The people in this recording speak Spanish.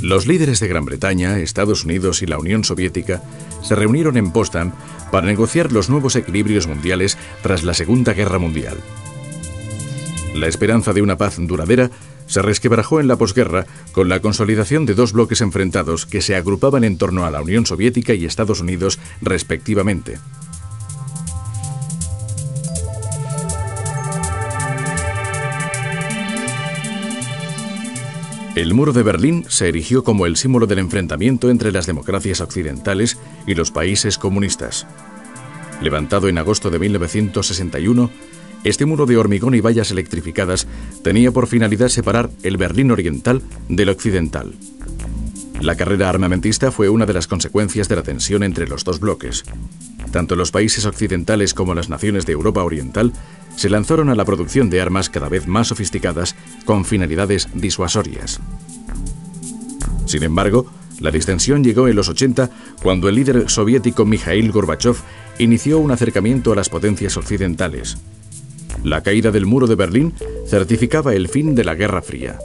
Los líderes de Gran Bretaña, Estados Unidos y la Unión Soviética se reunieron en Potsdam para negociar los nuevos equilibrios mundiales tras la Segunda Guerra Mundial. La esperanza de una paz duradera se resquebrajó en la posguerra con la consolidación de dos bloques enfrentados que se agrupaban en torno a la Unión Soviética y Estados Unidos respectivamente. El muro de Berlín se erigió como el símbolo del enfrentamiento entre las democracias occidentales y los países comunistas. Levantado en agosto de 1961, este muro de hormigón y vallas electrificadas tenía por finalidad separar el Berlín oriental del occidental. La carrera armamentista fue una de las consecuencias de la tensión entre los dos bloques. Tanto los países occidentales como las naciones de Europa Oriental se lanzaron a la producción de armas cada vez más sofisticadas con finalidades disuasorias. Sin embargo, la distensión llegó en los 80 cuando el líder soviético Mikhail Gorbachev inició un acercamiento a las potencias occidentales. La caída del muro de Berlín certificaba el fin de la Guerra Fría.